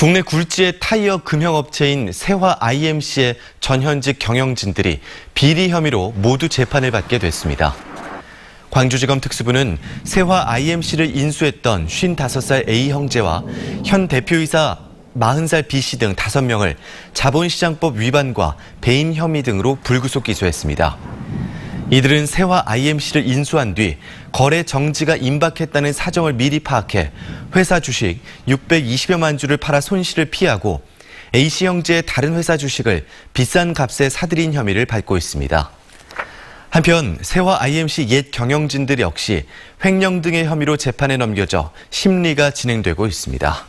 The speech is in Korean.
국내 굴지의 타이어 금형업체인 세화 IMC의 전현직 경영진들이 비리 혐의로 모두 재판을 받게 됐습니다. 광주지검 특수부는 세화 IMC를 인수했던 55살 A 형제와 현 대표이사 40살 B 씨 등 5명을 자본시장법 위반과 배임 혐의 등으로 불구속 기소했습니다. 이들은 세화 IMC를 인수한 뒤 거래 정지가 임박했다는 사정을 미리 파악해 회사 주식 620여만 주를 팔아 손실을 피하고 A씨 형제의 다른 회사 주식을 비싼 값에 사들인 혐의를 받고 있습니다. 한편 세화 IMC 옛 경영진들 역시 횡령 등의 혐의로 재판에 넘겨져 심리가 진행되고 있습니다.